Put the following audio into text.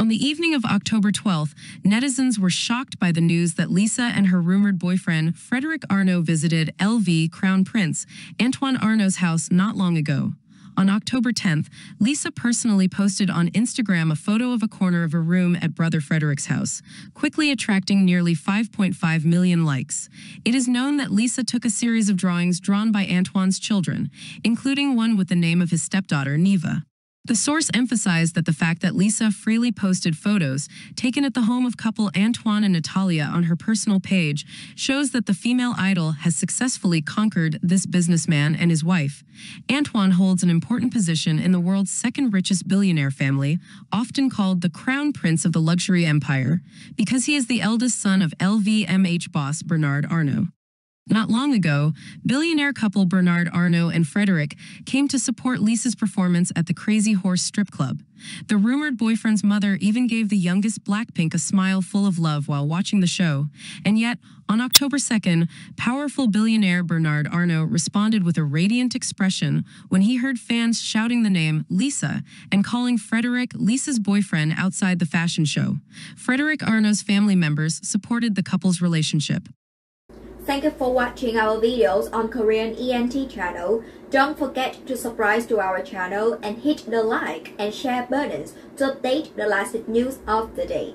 On the evening of October 12th, netizens were shocked by the news that Lisa and her rumored boyfriend, Frédéric Arnault, visited LV Crown Prince Antoine Arnault's house not long ago. On October 10th, Lisa personally posted on Instagram a photo of a corner of a room at Brother Frédéric's house, quickly attracting nearly 5.5 million likes. It is known that Lisa took a series of drawings drawn by Antoine's children, including one with the name of his stepdaughter, Neva. The source emphasized that the fact that Lisa freely posted photos taken at the home of couple Antoine and Natalia on her personal page shows that the female idol has successfully conquered this businessman and his wife. Antoine holds an important position in the world's second richest billionaire family, often called the crown prince of the luxury empire, because he is the eldest son of LVMH boss Bernard Arnault. Not long ago, billionaire couple Bernard Arnault and Frédéric came to support Lisa's performance at the Crazy Horse strip club. The rumored boyfriend's mother even gave the youngest Blackpink a smile full of love while watching the show. And yet, on October 2nd, powerful billionaire Bernard Arnault responded with a radiant expression when he heard fans shouting the name Lisa and calling Frédéric Lisa's boyfriend outside the fashion show. Frédéric Arnault's family members supported the couple's relationship. Thank you for watching our videos on Korean ENT channel. Don't forget to subscribe to our channel and hit the like and share buttons to update the latest news of the day.